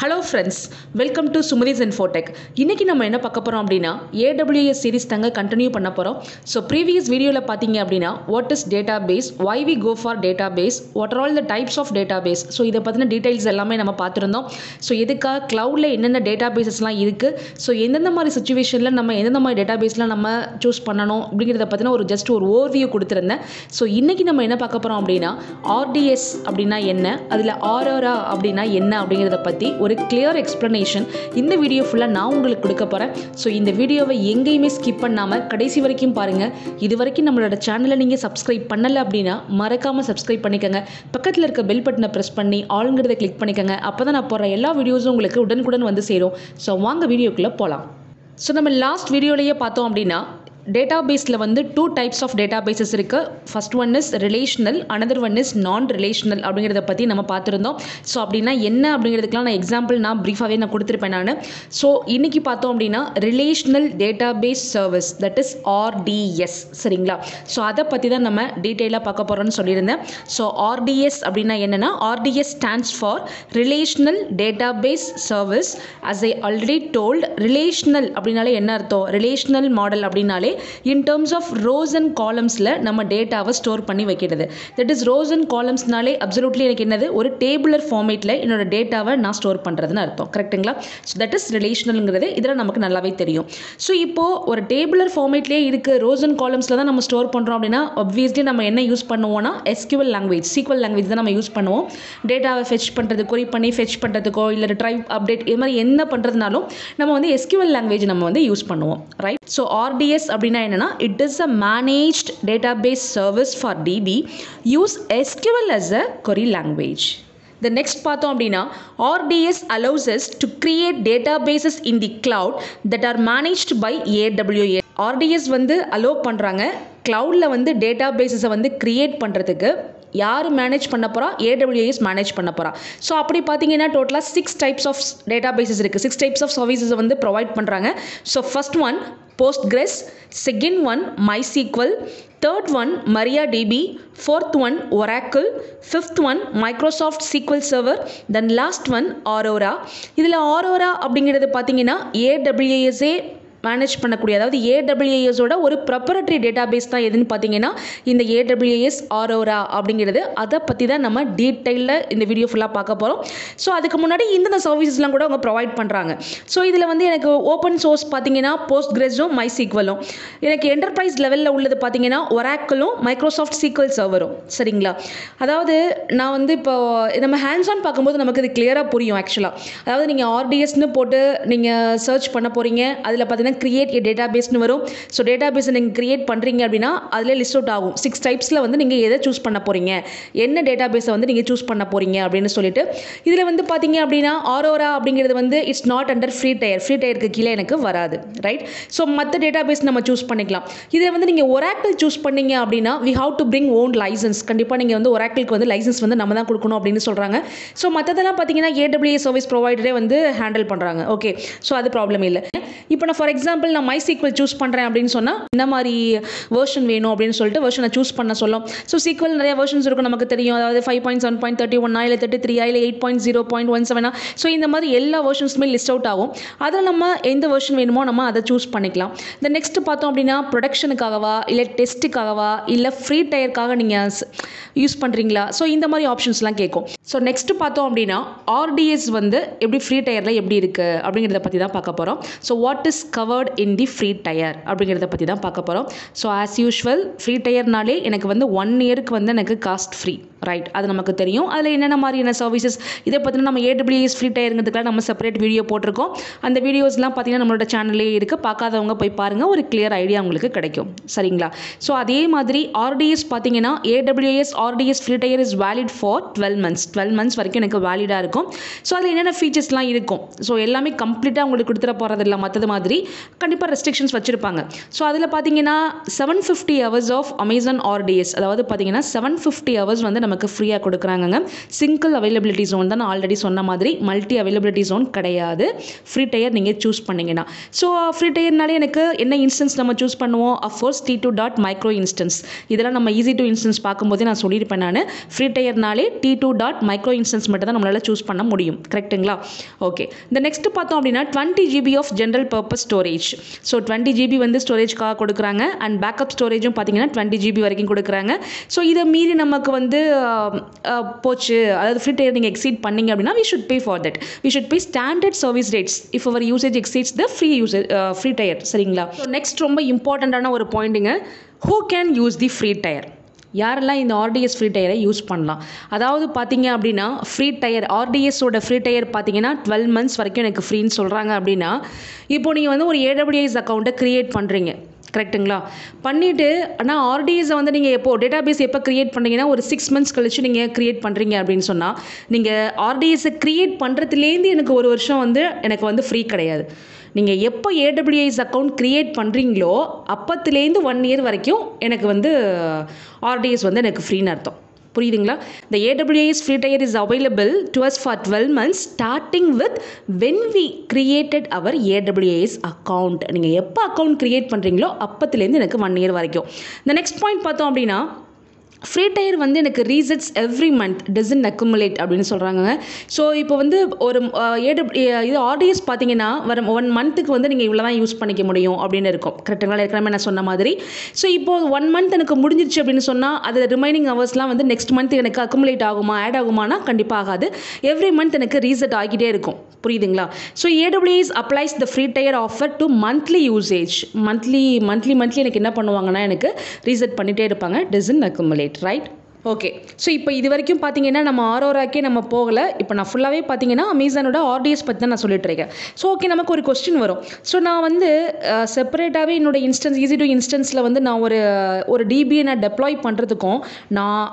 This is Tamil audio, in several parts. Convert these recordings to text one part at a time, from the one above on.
Hello friends welcome to Sumathi's Infotech இன்றைக்கி நம்ம என்ன பார்க்க போகிறோம் அப்படின்னா ஏடபிள்யூஎஸ் சீரிஸ் தாங்க கண்டினியூ பண்ண போகிறோம் ஸோ ப்ரீவியஸ் வீடியோவில் பார்த்தீங்க அப்படின்னா what is database why we go for database what are all the types of database so இதை பற்றின டீட்டெயில்ஸ் எல்லாமே நம்ம பார்த்துருந்தோம். ஸோ எதுக்காக க்ளவுடில் என்னென்ன டேட்டா பேசஸ்லாம் இருக்குது ஸோ எந்தெந்த மாதிரி சுச்சுவேஷனில் நம்ம எந்தெந்த மாதிரி டேட்டா பேஸ்லாம் நம்ம சூஸ் பண்ணணும் அப்படிங்கிறத பற்றின ஒரு ஜஸ்ட் ஒரு ஓவர்வியூ கொடுத்துருந்தேன். ஸோ இன்றைக்கி நம்ம என்ன பார்க்க போகிறோம் அப்படின்னா ஆர்டிஎஸ் அப்படின்னா என்ன? அதில் ஆர்ஆர்ஆ அப்படின்னா என்ன அப்படிங்கிறத பற்றி ஒரு ஒரு கிளியர் எக்ஸ்ப்ளனேஷன் இந்த வீடியோ ஃபுல்லாக நான் உங்களுக்கு கொடுக்க போகிறேன் ஸோ இந்த வீடியோவை எங்கேயுமே ஸ்கிப் பண்ணாமல் கடைசி வரைக்கும் பாருங்கள் இது வரைக்கும் நம்மளோட சேனலை நீங்கள் சப்ஸ்கிரைப் பண்ணலை அப்படின்னா மறக்காமல் சப்ஸ்கிரைப் பண்ணிக்கோங்க. பக்கத்தில் இருக்க பெல் பட்டனை ப்ரெஸ் பண்ணி ஆளுங்கிறத கிளிக் பண்ணிக்கோங்க. அப்போ தான் நான் போடுற எல்லா வீடியோஸும் உங்களுக்கு உடனுக்குடன் வந்து சேரும். ஸோ வாங்க வீடியோக்குள்ளே போகலாம் ஸோ நம்ம லாஸ்ட் வீடியோலேயே பார்த்தோம் அப்படின்னா டேட்டா பேஸில் வந்து டூ டைப்ஸ் ஆஃப் டேட்டாபேசஸ் இருக்குது first one is relational another one is non relational அப்படிங்கிறத பற்றி நம்ம பார்த்துருந்தோம். ஸோ அப்படின்னா என்ன அப்படிங்கிறதுக்கெலாம் நான் எக்ஸாம்பிள் நான் ப்ரீஃபாகவே நான் கொடுத்துருப்பேன் நான். ஸோ இன்றைக்கி பார்த்தோம் அப்படின்னா relational database service that is RDS சரிங்களா? ஸோ அதை பற்றி தான் நம்ம டீட்டெயிலாக பார்க்க போகிறோம்னு சொல்லியிருந்தேன். ஸோ ஆர்டிஎஸ் அப்படின்னா என்னென்னா RDS stands for relational database service as I already told relational அப்படின்னாலே என்ன அர்த்தம்? ரிலேஷனல் மாடல் அப்படின்னாலே in terms of rows and காலம்ஸில் நம்ம டேட்டாவை ஸ்டோர் பண்ணி வைக்கிறது. தட் இஸ் ரோஸ் அண்ட் காலம்ஸ்னாலே அப்சல்யூட்லி எனக்கு என்னது? ஒரு டேபிளர் ஃபார்மேட்டில் என்னோட டேட்டாவை நான் ஸ்டோர் பண்ணுறதுன்னு அர்த்தம். கரெக்ட்டுங்களா ஸோ தட் இஸ் ரிலேஷனலுங்கிறது இதில் நமக்கு நல்லாவே தெரியும். ஸோ இப்போது ஒரு டேபிளர் ஃபார்மேட்லேயே இருக்குது ரோஸ் அண்ட் காலம்ஸில் தான் நம்ம ஸ்டோர் பண்ணுறோம் அப்படின்னா obviously நம்ம என்ன யூஸ் பண்ணுவோம்னா எஸ்கியூஎல் லாங்குவேஜ் சீக்வல் லாங்குவேஜ் தான் நம்ம யூஸ் பண்ணுவோம். டேட்டாவை ஃபெச் பண்ணுறது குறி பண்ணி ஃபெச் பண்ணுறதுக்கோ இல்லை ட்ரைவ் அப்டேட் இது மாதிரி என்ன பண்ணுறதுனாலும் நம்ம வந்து எஸ்கியூஎல் லாங்குவேஜ் நம்ம வந்து யூஸ் பண்ணுவோம். ரைட் ஸோ ஆர்டிஎஸ் அப்படின்னா என்னென்னா it is a managed database service for DB use SQL as a query language the next பார்த்தோம் அப்படின்னா RDS allows to create create databases in the cloud that are managed by AWS RDS வந்து அலோவ் பண்ணுறாங்க க்ளவுடில் வந்து டேட்டா பேஸஸை வந்து க்ரியேட் பண்ணுறதுக்கு யார் மேனேஜ் பண்ண போகிறா ஏடபிள்யூஎஸ் மேனேஜ் பண்ண போகிறா ஸோ அப்படி பார்த்தீங்கன்னா டோட்டலாக six types of data bases இருக்குது சிக்ஸ் டைப்ஸ் ஆஃப் சர்வீசஸ் வந்து ப்ரொவைட் பண்ணுறாங்க so first one Postgres second one MySQL third one MariaDB fourth one Oracle fifth one Microsoft SQL server then last one Aurora இதில் ஆரோரா அப்படிங்கிறது பார்த்தீங்கன்னா ஏடபிள்யூஎஸ்ஏ மேனேஜ் பண்ணக்கூடிய அதாவது ஏடபிள்யூஎஸோட ஒரு ப்ரப்பரட்டரி டேட்டா பேஸ் தான் எதுன்னு பார்த்தீங்கன்னா இந்த ஏடபிள்யூஎஸ் ஆரோரா அப்படிங்கிறது. அதை பற்றி தான் நம்ம டீட்டெயிலில் இந்த வீடியோ ஃபுல்லாக பார்க்க போகிறோம் ஸோ அதுக்கு முன்னாடி இந்தந்த சர்வீசஸ்லாம் கூட அவங்க ப்ரொவைட் பண்ணுறாங்க ஸோ இதில் வந்து எனக்கு ஓப்பன் சோர்ஸ் பார்த்தீங்கன்னா போஸ்ட் கிரெஸும் மை சீக்வலும் எனக்கு என்டர்பிரைஸ் லெவலில் உள்ளது பார்த்தீங்கன்னா ஒராக்கிளும் மைக்ரோசாஃப்ட் சீக்வல் சர்வரும் சரிங்களா? அதாவது நான் வந்து இப்போ நம்ம ஹேண்ட்ஸ் ஆன் பார்க்கும்போது நமக்கு இது கிளியராக புரியும் ஆக்சுவலாக அதாவது நீங்கள் ஆர்டிஎஸ்னு போட்டு நீங்கள் சர்ச் பண்ண போகிறீங்க அதில் பார்த்தீங்கன்னா கிரியேட் ஏ டேட்டா பேஸ்னு வரும். ஸோ டேட்டாபேஸை நீங்கள் கிரியேட் பண்ணுறீங்க அப்படின்னா அதில் லிஸ்ட் அவுட் ஆகும். சிக்ஸ் டைப்ஸில் வந்து நீங்கள் எதை சூஸ் பண்ண போகிறீங்க என்ன டேட்டா பேஸை வந்து நீங்கள் சூஸ் பண்ண போகிறீங்க அப்படின்னு சொல்லிட்டு இதில் வந்து பார்த்தீங்க அப்படின்னா ஆரோரா அப்படிங்கிறது வந்து it's not under free tier free டயருக்கு கீழே எனக்கு வராது ரைட் ஸோ மற்ற டேட்டா பேஸ் நம்ம சூஸ் பண்ணிக்கலாம். இதில் வந்து நீங்கள் ஒராக்கிள் சூஸ் பண்ணீங்க அப்படின்னா we have to bring own license கண்டிப்பாக நீங்கள் வந்து ஒராக்கிளுக்கு வந்து லைசன்ஸ் வந்து நம்ம தான் கொடுக்கணும் அப்படின்னு சொல்கிறாங்க ஸோ மற்றதெல்லாம் பார்த்தீங்கன்னா ஏடபிள்யூ சர்வீஸ் ப்ரொவைடரே வந்து ஹேண்டில் பண்ணுறாங்க ஓகே ஸோ அது ப்ராப்ளம் இல்லை. இப்போ நான் ஃபார் எக்ஸாம்பிள் நான் மை சீக்வல் சூஸ் பண்ணுறேன் அப்படின்னு சொன்னால் இந்த மாதிரி வேர்ஷன் வேணும் அப்படின்னு சொல்லிட்டு வேர்ஷனை சூஸ் பண்ண சொல்லும். ஸோ சீக்வல் நிறைய வேர்ஷன்ஸ் இருக்கும் நமக்கு தெரியும். அதாவது five point seven point thirty ஒன்னா இல்லை தேர்ட்டி த்ரீ இல்லை eight point zero point one செவனா ஸோ இந்த மாதிரி எல்லா வேர்ஷன்ஸுமே லிஸ்ட் அவுட் ஆகும். அதில் நம்ம எந்த வேர்ஷன் வேணுமோ நம்ம அதை சூஸ் பண்ணிக்கலாம். இந்த நெக்ஸ்ட் பார்த்தோம் அப்படின்னா ப்ரொடக்ஷனுக்காகவா இல்லை டெஸ்ட்டுக்காகவா இல்லை ஃப்ரீ டயருக்காக நீங்கள் யூஸ் பண்ணுறீங்களா ஸோ இந்த மாதிரி ஆப்ஷன்ஸ்லாம் கேட்கும். ஸோ நெக்ஸ்ட் பார்த்தோம் அப்படின்னா ஆர்டிஎஸ் வந்து எப்படி ஃப்ரீ டயரில் எப்படி இருக்குது அப்படிங்கிறத பற்றி தான் பார்க்க போகிறோம் so what is cover covered in the free tier அப்படிங்கிறத பற்றி தான் பார்க்க போகிறோம் ஸோ ஆஸ் யூஷுவல் ஃப்ரீ டயர்னாலே எனக்கு வந்து ஒன் இயருக்கு வந்து எனக்கு காஸ்ட் ஃப்ரீ ரைட் அது நமக்கு தெரியும். அதில் என்னென்ன மாதிரியான சர்வீசஸ் இதை பற்றின நம்ம ஏடபிள்யூஎஸ் ஃப்ரீ டயருங்கிறதுக்காக நம்ம செப்பரேட் வீடியோ போட்டிருக்கோம். அந்த வீடியோஸ்லாம் பார்த்தீங்கன்னா நம்மளோட சேனல்லே இருக்குது பார்க்காதவங்க போய் பாருங்கள் ஒரு கிளியர் ஐடியா உங்களுக்கு கிடைக்கும். சரிங்களா? ஸோ அதே மாதிரி ஆர்டிஎஸ் பார்த்தீங்கன்னா AWS RDS free tier is valid for twelve months twelve months வரைக்கும் எனக்கு வேலிடாக இருக்கும். ஸோ அதில் என்னென்ன ஃபீச்சர்ஸ்லாம் இருக்கும்? ஸோ எல்லாமே கம்ப்ளீட்டாக உங்களுக்கு கொடுத்துட போகிறது இல்லை மற்றது மாதிரி கண்டிப்பாக ரெஸ்ட்ரிக்ஷன்ஸ் வச்சுருப்பாங்க. ஸோ அதில் பார்த்தீங்கன்னா seven fifty hours of Amazon RDS அதாவது பார்த்தீங்கன்னா செவன் ஃபிஃப்டி ஹவர்ஸ் வந்து நமக்கு ஃப்ரீயாக கொடுக்குறாங்கங்க. சிங்கிள் அவைலபிலிட்டி ஜோன் தான் நான் ஆல்ரெடி சொன்ன மாதிரி. மல்டி அவைலபிலிட்டி ஜோன் கிடையாது. ஃப்ரீ டயர் நீங்கள் சூஸ் பண்ணிங்கன்னா. ஸோ ஃப்ரீ டயர்னாலே எனக்கு என்ன இன்ஸ்டன்ஸ் நம்ம சூஸ் பண்ணுவோம்? Of course T two dot micro instance இதெல்லாம் நம்ம ஈஸி டு இன்ஸ்டன்ஸ் பார்க்கும்போதே நான் சொல்லியிருப்பேன் நான். Free டயர்னாலே T two dot micro instance மட்டும் தான் நம்மளால் சூஸ் பண்ண முடியும். கரெக்ட்டுங்களா ஓகே இந்த நெக்ஸ்ட் பார்த்தோம் அப்படின்னா twenty GB of general purpose storage so twenty GB வந்து ஸ்டோரேஜ்க்காக கொடுக்குறாங்க. அண்ட் பேக்கப் ஸ்டோரேஜும் பார்த்தீங்கன்னா டுவெண்ட்டி ஜிபி வரைக்கும் கொடுக்குறாங்க. ஸோ இதை மீறி நமக்கு வந்து போச்சு. அதாவது ஃப்ரீ டயர் நீங்கள் எக்ஸீட் பண்ணீங்க அப்படின்னா we should pay for that we should pay standard service rates if our usage exceeds the free usage free tier சரிங்களா? ஸோ நெக்ஸ்ட் ரொம்ப இம்பார்ட்டண்ட்டான ஒரு பாயிண்ட்டுங்க who can use the free tier யாரெல்லாம் இந்த ஆர்டிஎஸ் ஃப்ரீ டயரை யூஸ் பண்ணலாம்? அதாவது பார்த்தீங்க அப்படின்னா ஃப்ரீ டயர் ஆர்டிஎஸோட ஃப்ரீ டயர் பார்த்தீங்கன்னா டுவெல் மந்த்ஸ் வரைக்கும் எனக்கு ஃப்ரீன்னு சொல்கிறாங்க அப்படின்னா இப்போ நீங்கள் வந்து ஒரு ஏடபிள்யூஎஸ் அக்கௌண்ட்டை க்ரியேட் பண்ணுறீங்க கரெக்ட்டுங்களா பண்ணிவிட்டு ஆனால் ஆர்டிஎஸை வந்து நீங்கள் எப்போ டேட்டாபேஸ் எப்போ க்ரியேட் பண்ணுறீங்கன்னா ஒரு சிக்ஸ் மந்த்ஸ் கழிச்சு நீங்கள் க்ரியேட் பண்ணுறீங்க அப்படின்னு சொன்னால் நீங்கள் ஆர்டிஎஸை க்ரியேட் பண்ணுறதுலேருந்து எனக்கு ஒரு வருஷம் வந்து எனக்கு வந்து ஃப்ரீ கிடையாது. நீங்கள் எப்போ ஏடபிள்யூஎஸ் அக்கௌண்ட் க்ரியேட் பண்ணுறீங்களோ அப்பத்துலேருந்து ஒன் இயர் வரைக்கும் எனக்கு வந்து ஆர்டிஎஸ் வந்து எனக்கு ஃப்ரீன்னு அர்த்தம். புரியுதுங்களா? இந்த AWS free tier is available to us for twelve months starting with when we created our AWS account நீங்கள் எப்போ அக்கௌண்ட் க்ரியேட் பண்ணுறீங்களோ அப்பத்துலேருந்து எனக்கு ஒன் இயர் வரைக்கும். இந்த நெக்ஸ்ட் பாயிண்ட் பார்த்தோம் அப்படின்னா ஃப்ரீ டயர் வந்து எனக்கு resets every month doesn't accumulate அப்படின்னு சொல்கிறாங்க ஸோ இப்போ வந்து ஒரு ஏடு இது ஆர்டிஎஸ் பார்த்தீங்கன்னா வர ஒன் மந்த்துக்கு வந்து நீங்கள் இவ்வளோ தான் யூஸ் பண்ணிக்க முடியும் அப்படின்னு இருக்கும். கரெக்டுங்களா ஏற்கனவே நான் சொன்ன மாதிரி. ஸோ இப்போ ஒன் மந்த் எனக்கு முடிஞ்சிருச்சு அப்படின்னு சொன்னால் அது ரிமைனிங் ஹவர்ஸ்லாம் வந்து நெக்ஸ்ட் மந்த் எனக்கு அக்குமுலேட் ஆகுமா ஆட் ஆகுமானா கண்டிப்பாக ஆகாது. எவ்ரி மந்த் எனக்கு ரீசெட் ஆகிட்டே இருக்கும். புரியுதுங்களா? So AWS applies the free tier offer to monthly usage monthly monthly monthly எனக்கு என்ன பண்ணுவாங்கன்னா எனக்கு ரீசெட் பண்ணிகிட்டே இருப்பாங்க. Doesn't accumulate right okay so இப்போ இது வரைக்கும் பார்த்தீங்கன்னா நம்ம ஆரோராக்கே நம்ம போகலை. இப்போ நான் ஃபுல்லாகவே பார்த்தீங்கன்னா அமேசானோட ஆர்டிஎஸ் பற்றி தான் நான் சொல்லிட்டு இருக்கேன். ஸோ ஓகே நமக்கு ஒரு கொஸ்டின் வரும். ஸோ நான் வந்து செப்பரேட்டாகவே என்னோட இன்ஸ்டன்ஸ் ஈஸி டு இன்ஸ்டன்ஸில் வந்து நான் ஒரு ஒரு டிபியை நான் டெப்ளாய் பண்ணுறதுக்கும் நான்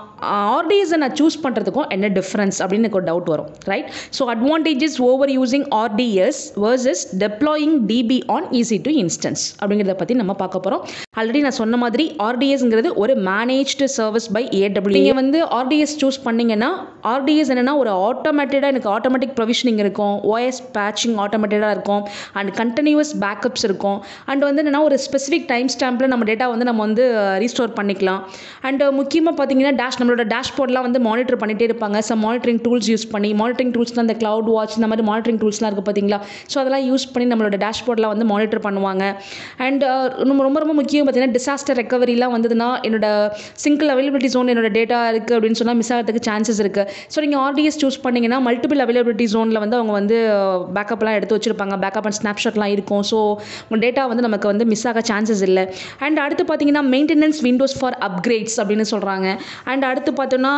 ஆர்டிஎஸை நான் சூஸ் பண்ணுறதுக்கும் என்ன டிஃப்ரென்ஸ் அப்படின்னு எனக்கு ஒரு டவுட் வரும். Right so advantages over using RDS versus deploying DB on EC two instance அப்படிங்கிறத பற்றி நம்ம பார்க்க போகிறோம் ஆல்ரெடி நான் சொன்ன மாதிரி ஆர்டிஎஸ்ங்கிறது ஒரு மேனேஜ்டு சர்வீஸ் பை ஏடபிள்யூ நீங்கள் வந்து ஆர்டிஎஸ் சூஸ் பண்ணீங்கன்னா ஆர்டிஎஸ் என்னென்னா ஒரு ஆட்டோமேட்டடாக எனக்கு ஆட்டோமேட்டிக் ப்ரொவிஷனிங் இருக்கும். ஓஎஸ் பேட்சிங் ஆட்டோமேட்டடாக இருக்கும். அண்ட் கண்டினியூஸ் பேக்கப்ஸ் இருக்கும். அண்ட் வந்து என்னென்னா ஒரு ஸ்பெசிஃபிக் டைம் ஸ்டாம்பில் நம்ம டேட்டா வந்து நம்ம வந்து uh, ரீஸ்டோர் பண்ணிக்கலாம். அண்ட் uh, முக்கியமாக பார்த்தீங்கன்னா டேஷ் நம்மளோட டேஷ்போர்ட்லாம் வந்து மானிட்டர் பண்ணிகிட்டே இருப்பாங்க. சம் மானிட்டரிங் டூல்ஸ் யூஸ் பண்ணி மானிட்டரிங் டூல்ஸ்லாம் அந்த க்ளவுட் வாட்ச் இந்த மாதிரி மானிட்டரிங் டூல்ஸ்லாம் இருக்குது பார்த்தீங்களா ஸோ அதெல்லாம் யூஸ் பண்ணி நம்மளோட டேஷ்போர்ட்லாம் வந்து மானிட்டர் பண்ணுவாங்க. அண்ட் uh, ரொம்ப ரொம்ப ரொம்ப முக்கியம் பார்த்தீங்கன்னா டிசாஸ்டர் ரெக்கவரிலாம் வந்ததுன்னா என்னோட சிங்கிள் அவைலபிலிட்டி ஜோன் என்னோட டேட்டா இருக்குது அப்படின்னு சொன்னால் மிஸ் ஆகிறதுக்கு சான்சஸ் இருக்குது ஸோ நீங்கள் ஆர்டிஎஸ் சூஸ் பண்ணிங்கன்னா மல்டிபிள் அவைலபிலிட்டி ஜோனில் வந்து அவங்க வந்து பேக்கப்லாம் எடுத்து வச்சுருப்பாங்க. பேக்கப் அண்ட் ஸ்னாப்ஷாட்லாம் இருக்கும். ஸோ உங்கள் டேட்டா வந்து நமக்கு வந்து மிஸ் ஆக சான்சஸ் இல்லை. அண்ட் அடுத்து பார்த்தீங்கன்னா மெயின்டெனன்ஸ் விண்டோஸ் ஃபார் அப்கிரேட்ஸ் அப்படின்னு சொல்கிறாங்க அண்ட் அடுத்து பார்த்தோன்னா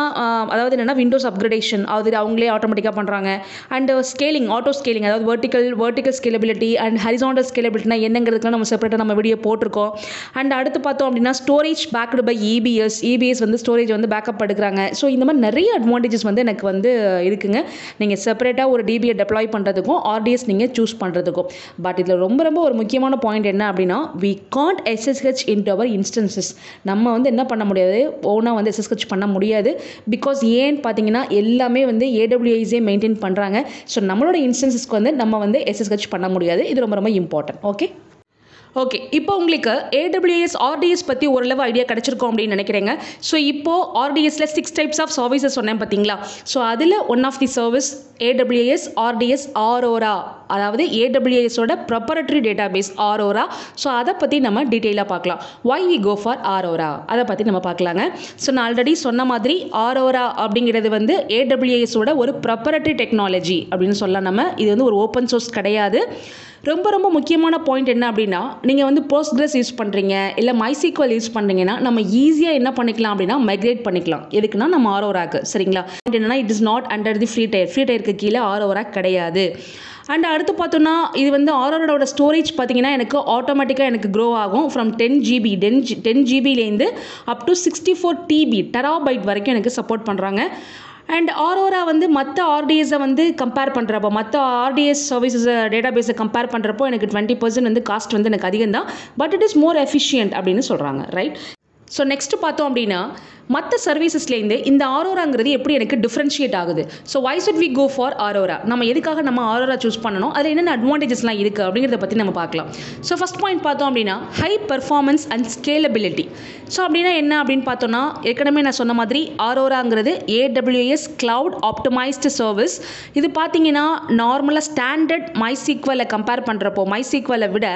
அதாவது என்னென்னா விண்டோஸ் அப்கிரேடேஷன் அது அவங்களே ஆட்டோமேட்டிக்காக பண்ணுறாங்க அண்ட் ஸ்கேலிங் ஆட்டோ ஸ்கேலிங் அதாவது vertical vertical scalability and horizontal ஸ்கேலபிலிட்டினா என்னங்கிறதுக்கு நம்ம செப்பரேட்டாக நம்ம வீடியோ போட்டிருக்கோம். அண்ட் அடுத்து பார்த்தோம் அப்படின்னா storage backed by EBS EBS வந்து ஸ்டோரேஜ் வந்து பேக்கப் எடுக்கிறாங்க. ஸோ இந்த மாதிரி நிறைய அட்வான்டேஜஸ் வந்து எனக்கு வந்து இருக்குங்க. நீங்கள் செப்பரேட்டாக ஒரு டிபியை டெப்ளாய் பண்ணுறதுக்கும் ஆர்டிஎஸ் நீங்கள் சூஸ் பண்ணுறதுக்கும் பட் இதில் ரொம்ப ரொம்ப ஒரு முக்கியமான பாயிண்ட் என்ன அப்படின்னா we can't SSH in our instances நம்ம வந்து என்ன பண்ண முடியாது? ஓனாக வந்து எஸ்எஸ்ஹெச் பண்ண முடியாது. பிகாஸ் ஏன்னு பார்த்தீங்கன்னா எல்லாமே வந்து ஏடபிள்யூஐஸே மெயின்டைன் பண்ணுறாங்க ஸோ நம்மளோட இன்ஸ்டன்சஸ்க்கு வந்து நம்ம வந்து எஸ்எஸ்ஹெச் பண்ண முடியாது. இது ரொம்ப ரொம்ப இம்பார்ட்டன்ட் ஓகே ஓகே இப்போ உங்களுக்கு ஏடபிள்யூஎஸ் ஆர்டிஎஸ் பற்றி ஓரளவு ஐடியா கிடச்சிருக்கோம் அப்படின்னு நினைக்கிறேங்க. ஸோ இப்போது ஆர்டிஎஸில் சிக்ஸ் டைப்ஸ் ஆஃப் சர்வீசஸ் சொன்னேன் பார்த்தீங்களா ஸோ அதில் one of the service AWS RDS Aurora அதாவது ஏடபிள்யூஎஸோட proprietary data base Aurora so அதை பற்றி நம்ம டீட்டெயிலாக பார்க்கலாம். Why we go for Aurora அதை பற்றி நம்ம பார்க்கலாங்க. ஸோ நான் ஆல்ரெடி சொன்ன மாதிரி ஆரோரா அப்படிங்கிறது வந்து ஏடபிள்யூஎஸோட ஒரு ப்ரொப்பரட்டரி டெக்னாலஜி அப்படின்னு சொல்லலாம் நம்ம. இது வந்து ஒரு ஓப்பன் சோர்ஸ் கிடையாது. ரொம்ப ரொம்ப முக்கியமான பாயிண்ட் என்ன அப்படின்னா நீங்கள் வந்து போஸ்ட்ரஸ் யூஸ் பண்ணுறீங்க இல்லை மைசீக்வல் யூஸ் பண்ணுறீங்கன்னா நம்ம ஈஸியாக என்ன பண்ணிக்கலாம் அப்படின்னா மைக்ரேட் பண்ணிக்கலாம். எதுக்குன்னா நம்ம ஆரோராக்கு சரிங்களா? என்னன்னா it is not under the free tier free டயருக்கு கீழே ஆரோரா கிடையாது. அண்ட் அடுத்து பார்த்தோன்னா இது வந்து ஆரோரோட ஸ்டோரேஜ் பார்த்தீங்கன்னா எனக்கு ஆட்டோமேட்டிக்காக எனக்கு க்ரோ ஆகும். From ten GB ten G ten ஜிபிலேருந்து up to sixty four TB terabyte வரைக்கும் எனக்கு சப்போர்ட் பண்ணுறாங்க அண்ட் ஆரோரா வந்து மற்ற ஆர்டிஎஸை வந்து கம்பேர் பண்ணுறப்போ மற்ற ஆர்டிஎஸ் சர்வீசஸ் டேட்டா பேஸை கம்பேர் பண்ணுறப்போ எனக்கு டுவெண்ட்டி பர்சன்ட் வந்து காஸ்ட் வந்து எனக்கு அதிகம் தான் but it is more efficient அப்படின்னு சொல்கிறாங்க ரைட் ஸோ நெக்ஸ்ட் பார்த்தோம் அப்படின்னா மற்ற சர்வீசஸ்லேருந்து இந்த ஆரோராங்கிறது எப்படி எனக்கு டிஃப்ரென்ஷியேட் ஆகுது? So why should we go for Aurora நம்ம எதுக்காக நம்ம ஆரோரா சூஸ் பண்ணணும்? அதில் என்னென்ன அட்வான்டேஜஸ்லாம் இருக்குது அப்படிங்கிறத பற்றி நம்ம பார்க்கலாம். ஸோ ஃபஸ்ட் பாயிண்ட் பார்த்தோம் அப்படின்னா high performance and scalability so அப்படின்னா என்ன அப்படின்னு பார்த்தோன்னா ஏற்கனவே நான் சொன்ன மாதிரி ஆரோராங்கிறது ஏடபிள்யூஎஸ் கிளவுட் ஆப்டமைஸ்டு சர்வீஸ் இது பார்த்தீங்கன்னா நார்மலாக ஸ்டாண்டர்ட் மை கம்பேர் பண்ணுறப்போ மை சீக்வலை விட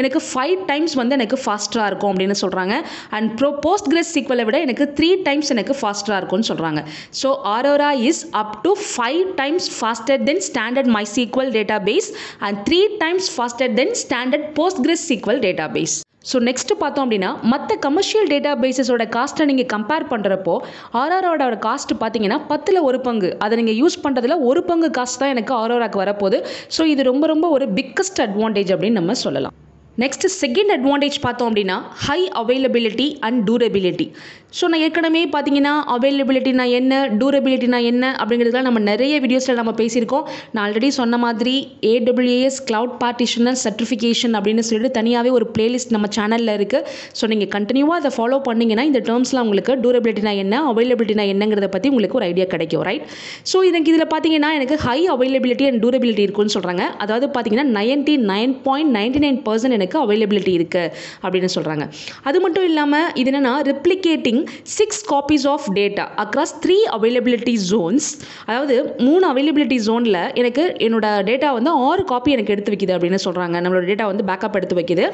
எனக்கு ஃபைவ் டைம்ஸ் வந்து எனக்கு ஃபாஸ்ட்டாக இருக்கும் அப்படின்னு சொல்கிறாங்க அண்ட் ப்ரோ போஸ்ட் கிரஸ் சீக்வலை விட எனக்கு த்ரீ டைம்ஸ் எனக்கு ஃபாஸ்டராக இருக்கும்னு சொல்கிறாங்க so Aurora is up to five times faster than standard MySQL database and three times faster than standard Postgres SQL database so next பார்த்தோம் அப்படின்னா மற்ற கமர்ஷியல் டேட்டா பேசஸோட காஸ்ட்டை நீங்கள் கம்பேர் பண்ணுறப்போ ஆர்ஆரோட காஸ்ட் பார்த்தீங்கன்னா பத்தில் ஒரு பங்கு. அதை நீங்கள் யூஸ் பண்ணுறதுல ஒரு பங்கு காஸ்ட் தான் எனக்கு ஆரோராக்கு வரப்போகுது. ஸோ இது ரொம்ப ரொம்ப ஒரு பிக்கஸ்ட் அட்வான்டேஜ் அப்படின்னு நம்ம சொல்லலாம். நெக்ஸ்ட் செகண்ட் அட்வான்டேஜ் பார்த்தோம் அப்படின்னா high availability and durability so நான் ஏற்கனவே பார்த்தீங்கன்னா அவைலபிலிட்டினா என்ன டூரபிலிட்டினா என்ன அப்படிங்கிறதுலாம் நம்ம நிறைய வீடியோஸில் நம்ம பேசியிருக்கோம். நான் ஆல்ரெடி சொன்ன மாதிரி ஏடபிள்யூஎஸ் கிளவுட் பார்ட்டிஷனர் சர்டிஃபிகேஷன் அப்படின்னு சொல்லிட்டு தனியாகவே ஒரு பிளேலிஸ்ட் நம்ம சேனலில் இருக்குது ஸோ நீங்கள் கண்டினியூவாக அதை ஃபாலோ பண்ணிங்கன்னா இந்த டேர்ம்ஸ்லாம் உங்களுக்கு டூரபிலிட்டினா என்ன அவைலபிலிட்டினா என்னங்கிறத பற்றி உங்களுக்கு ஒரு ஐடியா கிடைக்கும் ரைட் ஸோ எனக்கு இதில் பார்த்தீங்கன்னா எனக்கு ஹை அவைலபிலிட்டி அண்ட் டூரபிலிட்டி இருக்குன்னு சொல்கிறாங்க அதாவது பார்த்தீங்கன்னா ninety nine point ninety nine percent எனக்கு அவைலபிலிட்டி இருக்குது அப்படின்னு சொல்கிறாங்க அது மட்டும் இல்லாமல் இது என்னென்னா replicating six copies of data across three availability zones அதாவது மூணு அவைலபிலிட்டி ஜோனில் எனக்கு என்னோட டேட்டா வந்து ஆறு காப்பி எனக்கு எடுத்து வைக்குது அப்படின்னு சொல்கிறாங்க நம்மளோட டேட்டா வந்து பேக்கப் எடுத்து வைக்கிது.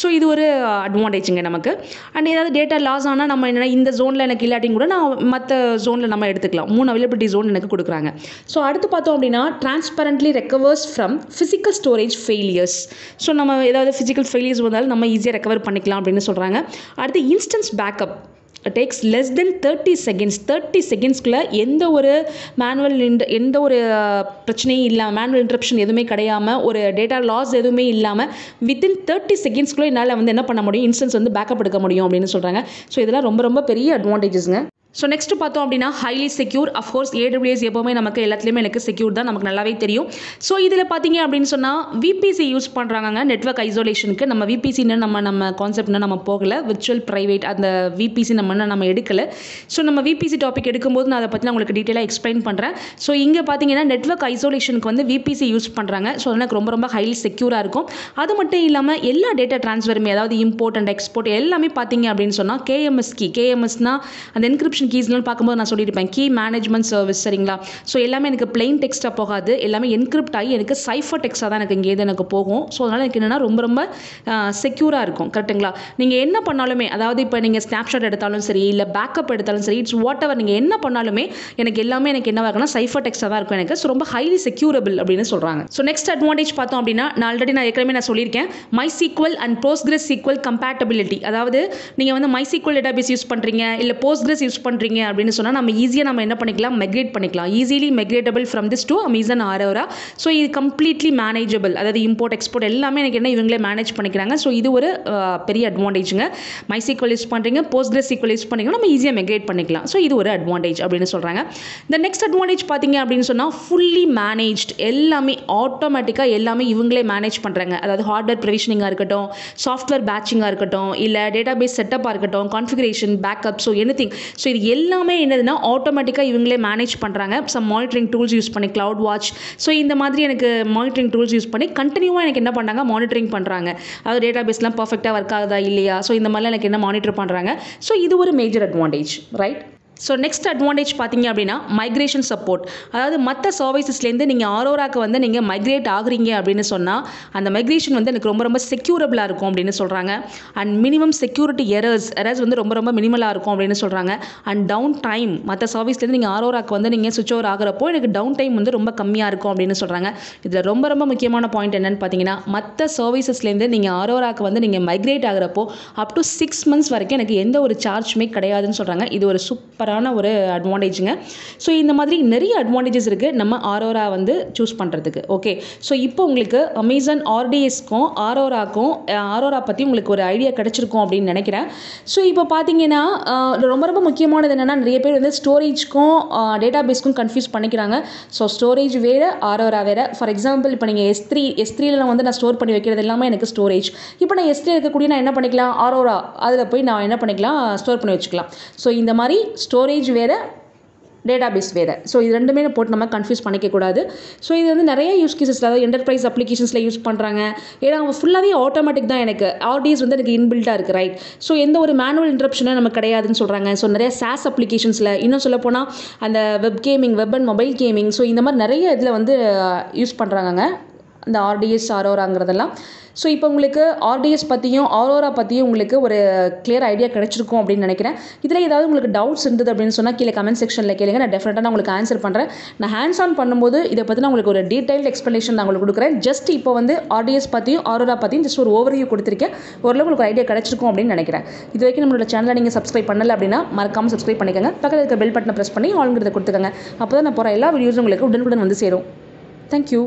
ஸோ இது ஒரு uh, அட்வான்டேஜுங்க நமக்கு. அண்ட் ஏதாவது டேட்டா லாஸ் ஆனால் நம்ம என்னென்னா இந்த ஜோனில் எனக்கு இல்லாட்டியும் கூட நான் மற்ற ஜோனில் நம்ம எடுத்துக்கலாம். மூணு அவைலபிலிட்டி ஜோன் எனக்கு கொடுக்குறாங்க. ஸோ அடுத்து பார்த்தோம் அப்படின்னா transparently recovers from physical storage failures so நம்ம ஏதாவது ஃபிசிக்கல் ஃபெயிலியர்ஸ் வந்தாலும் நம்ம ஈஸியாக ரெக்கவர் பண்ணிக்கலாம் அப்படின்னு சொல்கிறாங்க அடுத்து instance backup takes less than thirty seconds thirty செகண்ட்ஸ்க்குள்ளே எந்த ஒரு மேனுவல் இன்ட் எந்த ஒரு uh, பிரச்சனையும் இல்லாமல் மேனுவல் இன்ட்ரப்ஷன் எதுவுமே கிடையாமல் ஒரு டேட்டா லாஸ் எதுவுமே இல்லாமல் வித்தின் தேர்ட்டி செகண்ட்ஸ்க்குள்ளே என்னால் வந்து என்ன பண்ண முடியும்? இன்ஸ்டன்ஸ் வந்து பேக்கப் எடுக்க முடியும் அப்படின்னு சொல்கிறாங்க ஸோ இதெல்லாம் ரொம்ப ரொம்ப பெரிய அட்வான்டேஜஸ்ங்க ஸோ நெக்ஸ்ட் பார்த்தோம் அப்படின்னா ஹைலி செக்யூர் அஃப்கோர்ஸ் ஏடபிள்யூஎஸ் எப்போவுமே நமக்கு எல்லாத்துலேயுமே எனக்கு செக்யூர் தான் நமக்கு நல்லாவே தெரியும். ஸோ இதில் பார்த்தீங்க அப்படின்னு சொன்னால் விபிசி யூஸ் பண்ணுறாங்க நெட்ஒர்க் ஐசோலேஷனுக்கு நம்ம விபிசின்னு நம்ம நம்ம கான்செப்ட்னு நம்ம போகல. விர்ச்சுவல் ப்ரைவேட் அந்த விபிசி நம்ம நம்ம எடுக்கலை. ஸோ நம்ம விபிசி டாபிக் எடுக்கும்போது நான் அதை பற்றி நான் உங்களுக்கு டீட்டெயிலாக எக்ஸ்பிளைன் பண்ணுறேன் ஸோ இங்கே பார்த்தீங்கன்னா நெட்ஒர்க் ஐசோலேஷனுக்கு வந்து விபிசி யூஸ் பண்ணுறாங்க ஸோ எனக்கு ரொம்ப ரொம்ப ஹைலி செக்யூராக இருக்கும். அது மட்டும் இல்லாமல் எல்லா டேட்டா ட்ரான்ஸ்ஃபருமே அதாவது இம்போர்ட் அண்ட் எக்ஸ்போர்ட் எல்லாமே பார்த்தீங்க அப்படின்னு சொன்னால் கேஎம்எஸ் கீ கேஎம்எஸ்னா அந்த என்கிரிப்ஷன் என்கிரிப்ஷன் கீஸ்லாம் பார்க்கும்போது நான் சொல்லியிருப்பேன். கீ மேனேஜ்மெண்ட் சர்வீஸ் சரிங்களா? ஸோ எல்லாமே எனக்கு பிளெயின் டெக்ஸ்ட்டாக போகாது. எல்லாமே என்கிரிப்ட் ஆகி எனக்கு சைஃபர் டெக்ஸ்ட்டாக தான் எனக்கு இங்கேருந்து எனக்கு போகும். ஸோ அதனால் எனக்கு என்னென்னா ரொம்ப ரொம்ப செக்யூராக இருக்கும். கரெக்டுங்களா நீங்கள் என்ன பண்ணாலுமே அதாவது இப்போ நீங்கள் ஸ்னாப்ஷாட் எடுத்தாலும் சரி இல்லை பேக்கப் எடுத்தாலும் சரி இட்ஸ் வாட் எவர் நீங்கள் என்ன பண்ணாலுமே எனக்கு எல்லாமே எனக்கு என்ன இருக்குன்னா சைஃபர் டெக்ஸ்ட்டாக தான் இருக்கும் எனக்கு. ஸோ ரொம்ப ஹைலி செக்யூரபிள் அப்படின்னு சொல்கிறாங்க ஸோ நெக்ஸ்ட் அட்வான்டேஜ் பார்த்தோம் அப்படின்னா நான் ஆல்ரெடி நான் ஏற்கனவே நான் சொல்லியிருக்கேன். MySQL and Postgres SQL compatibility அதாவது நீங்கள் வந்து மை சீக்வல் டேட்டாபேஸ் யூஸ் பண்ணுறீங்க இல்லை போஸ்ட்கிரஸ் யூஸ் பண்ணுறீங்க அப்படின்னு சொன்னால் நம்ம ஈஸியாக நம்ம என்ன பண்ணிக்கலாம்? மெக்ரேட் பண்ணிக்கலாம். Easily migratable from this to Amazon Aurora so இது கம்ப்ளீட்லி மேனேஜபிள் அதாவது இம்போர்ட் எக்ஸ்போர்ட் எல்லாமே எனக்கு என்ன இவங்களே மேனேஜ் பண்ணிக்கிறாங்க. ஸோ இது ஒரு பெரிய அட்வான்டேஜுங்க மைசீக்வல் யூஸ் பண்ணுறீங்க போஸ்ட்கிரஸ் சீக்வல் யூஸ் பண்ணிங்கன்னா நம்ம ஈஸியாக மெக்ரேட் பண்ணிக்கலாம். ஸோ இது ஒரு அட்வான்டேஜ் அப்படின்னு சொல்கிறாங்க இந்த நெக்ஸ்ட் அட்வான்டேஜ் பார்த்தீங்க அப்படின்னு சொன்னால் ஃபுல்லி மேனேஜ்ட் எல்லாமே ஆட்டோமேட்டிக்காக எல்லாமே இவங்களே மேனேஜ் பண்ணுறாங்க அதாவது ஹார்ட்வேர் ப்ரொவிஷனிங்காக இருக்கட்டும் சாஃப்ட்வேர் பேட்சிங்காக இருக்கட்டும் இல்லை டேட்டாபேஸ் செட்டப்பாக இருக்கட்டும் configuration backup so any thing so இது எல்லாமே என்னதுன்னா ஆட்டோமேட்டிக்காக இவங்களே மேனேஜ் பண்ணுறாங்க சம் மானிட்டரிங் டூல்ஸ் யூஸ் பண்ணி க்ளவுட் வாட்ச் ஸோ இந்த மாதிரி எனக்கு மானிட்டரிங் டூல்ஸ் யூஸ் பண்ணி கண்டினியூவாக எனக்கு என்ன பண்ணுறாங்க மானிட்டரிங் பண்ணுறாங்க அதாவது டேட்டாபேஸ்லாம் பர்ஃபெக்டாக ஒர்க் ஆகுதா இல்லையா? ஸோ இந்த மாதிரிலாம் எனக்கு என்ன மானிட்டர் பண்ணுறாங்க ஸோ இது ஒரு major advantage right so next advantage பார்த்தீங்க அப்படின்னா மைக்ரேஷன் சப்போர்ட் அதாவது மற்ற சர்வீசஸ்லேருந்து நீங்கள் ஆரோராக்கு வந்து நீங்கள் மைக்ரேட் ஆகுறீங்க அப்படின்னு சொன்னால் அந்த மைக்ரேஷன் வந்து எனக்கு ரொம்ப ரொம்ப செக்யூரபிளாக இருக்கும் அப்படின்னு சொல்கிறாங்க and minimum security errors errors வந்து ரொம்ப ரொம்ப மினிமலாக இருக்கும் அப்படின்னு சொல்கிறாங்க அண்ட் டவுன் டைம் மற்ற சர்வீஸ்லேருந்து நீங்கள் ஆரோராக்கு வந்து நீங்கள் சுவிச் ஓவர் ஆகிறப்போ எனக்கு டவுன் டைம் வந்து ரொம்ப கம்மியாக இருக்கும் அப்படின்னு சொல்கிறாங்க இதில் ரொம்ப ரொம்ப முக்கியமான பாயிண்ட் என்னன்னு பார்த்தீங்கன்னா மற்ற சர்வீசஸ்லேருந்து நீங்கள் ஆரோராக்கு வந்து நீங்கள் மைக்ரேட் ஆகிறப்போ அப் டு சிக்ஸ் மந்த்ஸ் வரைக்கும் எனக்கு எந்த ஒரு சார்ஜுமே கிடையாதுன்னு சொல்கிறாங்க இது ஒரு சூப்பராக சூப்பரான ஒரு அட்வான்டேஜுங்க ஸோ இந்த மாதிரி நிறைய அட்வான்டேஜஸ் இருக்குது நம்ம ஆரோரா வந்து சூஸ் பண்ணுறதுக்கு ஓகே ஸோ இப்போ உங்களுக்கு அமேசான் ஆர்டிஎஸ்க்கும் ஆரோராக்கும் ஆரோரா பற்றி உங்களுக்கு ஒரு ஐடியா கிடச்சிருக்கும் அப்படின்னு நினைக்கிறேன். ஸோ இப்போ பார்த்தீங்கன்னா ரொம்ப ரொம்ப முக்கியமானது என்னென்னா நிறைய பேர் வந்து ஸ்டோரேஜ்க்கும் டேட்டா பேஸ்க்கும் கன்ஃபியூஸ் பண்ணிக்கிறாங்க. ஸோ ஸ்டோரேஜ் வேறு ஆரோரா வேறு. ஃபார் எக்ஸாம்பிள் இப்போ நீங்கள் எஸ் த்ரீ எஸ் த்ரீல வந்து நான் ஸ்டோர் பண்ணி வைக்கிறது எல்லாமே எனக்கு ஸ்டோரேஜ் இப்போ நான் எஸ் த்ரீ இருக்கக்கூடிய நான் என்ன பண்ணிக்கலாம்? ஆரோரா அதில் போய் நான் என்ன பண்ணிக்கலாம்? ஸ்டோர் பண்ணி வச்சுக்கலாம். ஸோ இந்த மாதிரி ஸ்டோர் ஸ்டோரேஜ் வேறு டேட்டாபேஸ் வேறு. ஸோ இது ரெண்டுமே போட்டு நம்ம கன்ஃபியூஸ் பண்ணிக்க கூடாது. ஸோ இது வந்து நிறைய யூஸ் கேசஸ் அதாவது என்டர்பிரைஸ் அப்ளிகேஷன்ஸில் யூஸ் பண்ணுறாங்க ஏன்னா அவங்க ஃபுல்லாகவே ஆட்டோமேட்டிக் தான் எனக்கு. ஆர்டிஎஸ் வந்து எனக்கு இன்பில்ட்டாக இருக்குது ரைட் ஸோ எந்த ஒரு மேனுவல் இன்ட்ரப்ஷனும் நமக்கு கிடையாதுன்னு சொல்கிறாங்க ஸோ நிறைய சாஸ் அப்ளிகேஷன்ஸில் இன்னும் சொல்ல போனால் அந்த web gaming web and mobile gaming so இந்த மாதிரி நிறைய இதில் வந்து யூஸ் பண்ணுறாங்கங்க இந்த ஆர்டிஎஸ் ஆரோராங்கிறதெல்லாம் ஸோ இப்போ உங்களுக்கு ஆர்டிஎஸ் பற்றியும் ஆரோரா பற்றியும் உங்களுக்கு ஒரு கிளியர் ஐடியா கிடைச்சிருக்கும் அப்படின்னு நினைக்கிறேன். இதில் ஏதாவது உங்களுக்கு டவுட்ஸ் இருந்தது அப்படின்னு சொன்னால் கீழே கமெண்ட் செக்ஷனில் கேளுங்க. நான் டெஃபினட்டாக நான் உங்களுக்கு ஆன்சர் பண்ணுறேன் நான் ஹேண்ட்ஸ் ஆன் பண்ணும்போது இதை பற்றி நான் உங்களுக்கு ஒரு டீட்டெயில்டு எக்ஸ்ப்ளனேஷன் நான் உங்களுக்கு கொடுக்குறேன். ஜஸ்ட் இப்போ வந்து ஆர்டிஎஸ் பற்றியும் ஆரோரா பற்றியும் ஜஸ்ட் ஒரு ஓவர்வியூ கொடுத்துருக்கேன். ஓரளவு உங்களுக்கு ஐடியா கிடைச்சிருக்கும் அப்படின்னு நினைக்கிறேன். இது வரைக்கும் நம்மளோட சேனலை நீங்கள் சப்ஸ்கிரைப் பண்ணலை அப்படின்னா மறக்காமல் சப்ஸ்கிரைப் பண்ணிக்கோங்க. பக்கத்தில் இருக்க பெல் பட்டனை ப்ரெஸ் பண்ணி ஆளுங்கிறத கொடுத்துக்கோங்க. அப்போ தான் நான் போகிற எல்லா வீடியோஸும் உங்களுக்கு உடனுக்குடன் வந்து சேரும். தேங்க்யூ